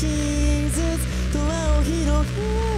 真実とを広げ